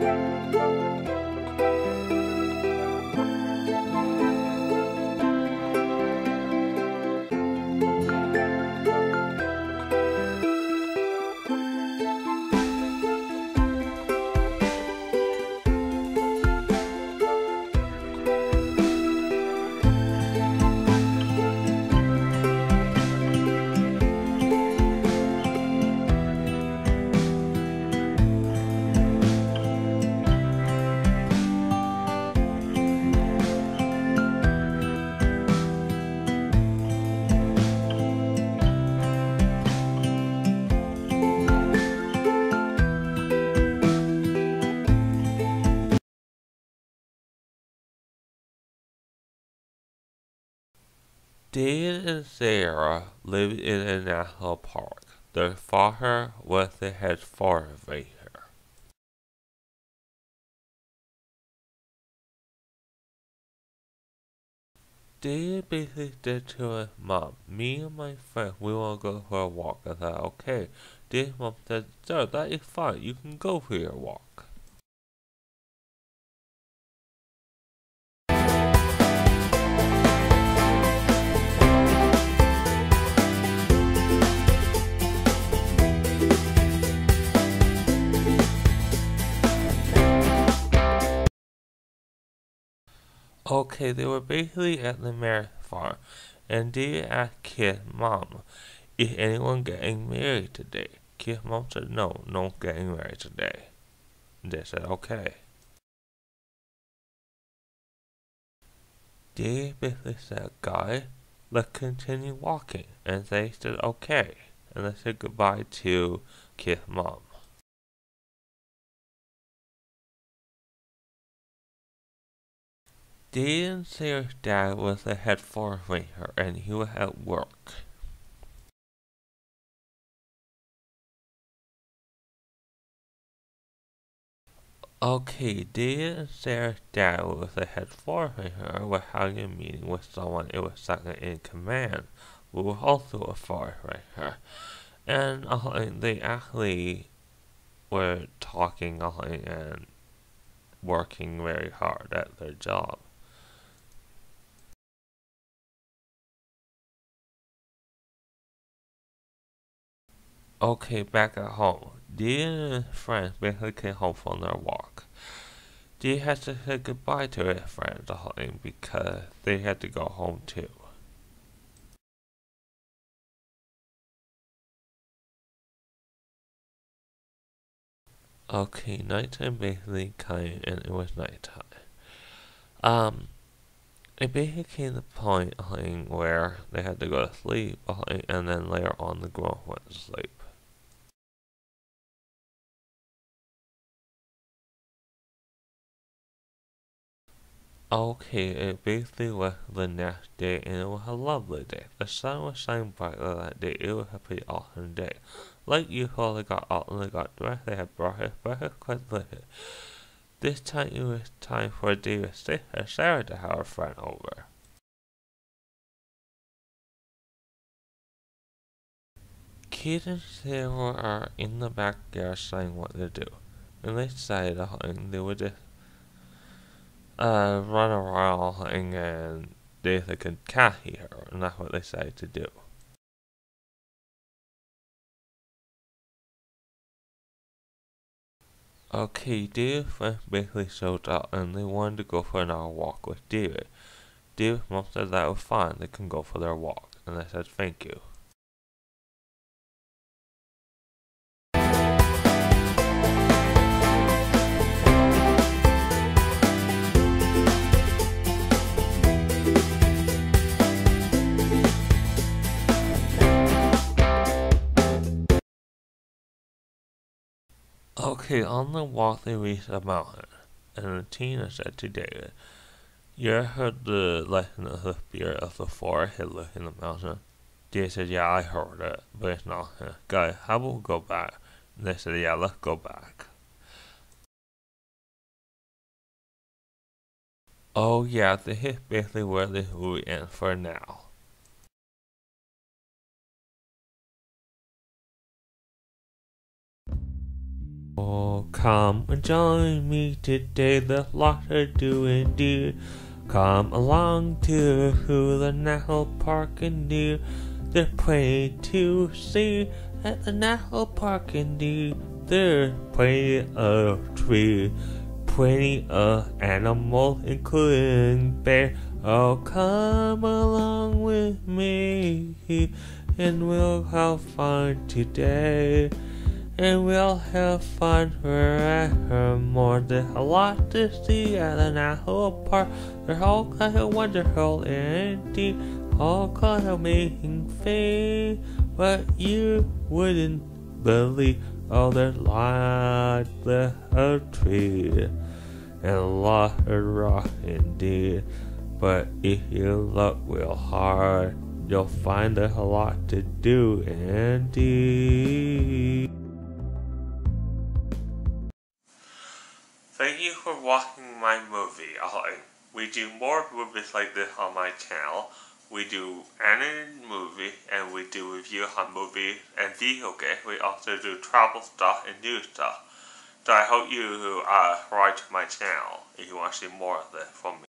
Música Dan and Sarah lived in a national park. Their father was the head forest. Dan basically said to his mom, Me and my friend, we want to go for a walk. I said, okay. Dan's mom said, Sir, that is fine. You can go for your walk. Okay, they were basically at the marriage farm, and they asked Kid's mom, is anyone getting married today? Kid's mom said, no, no getting married today. They said, okay. They basically said, guy, let's continue walking. And they said, okay. And they said goodbye to Kid's mom. Dan Sarah's dad was a head forest and he was at work. Okay, Dan and Sarah's dad was a head forest ranger was having a meeting with someone it was second in command who was also a forest. And uh, they actually were talking uh, and working very hard at their job. Okay, back at home. Dean and friends basically came home from their walk. Dean had to say goodbye to his friends because they had to go home too. Okay, nighttime basically came and it was nighttime. Um, it basically came to the point where they had to go to sleep and then later on the girl went to sleep. Okay, it basically was the next day and it was a lovely day. The sun was shining brightly that day. It was a pretty awesome day. Like usual, they got out and they got dressed. They had breakfast, breakfast quite late. This time it was time for David's sister Sarah to have a friend over. Kid and Sarah are in the backyard saying what to do. And they decided they would just uh, run around and they could cat here, and that's what they decided to do. Okay, David basically showed up and they wanted to go for an hour walk with David. David's mom said that was fine, they can go for their walk, and I said thank you. Okay, on the walk they reached a mountain, and Tina said to David, You heard the legend of the spirit of the forest hid in the mountain? David said, Yeah, I heard it, but it's not him. Guys, how about we go back? And they said, Yeah, let's go back. Oh yeah, this is basically where this movie ends for now. Oh, come and join me today, the lot are do indeed. Come along to the National Park and dear. They're plenty to see at the National Park and dear. They're plenty of trees, plenty of animal, including bear. Oh, come along with me, and we'll have fun today. And we'll have fun forevermore. There's a lot to see at the National Park. There's all kinds of wonderful indeed, all kinds of amazing things. But you wouldn't believe all the lots of trees and a lot of rock indeed. But if you look real hard, you'll find there's a lot to do indeed. Thank you for watching my movie. we do more movies like this on my channel. We do animated movie and we do reviews on movies and video games. We also do travel stuff and new stuff. So I hope you uh, subscribe to my channel if you want to see more of this from me.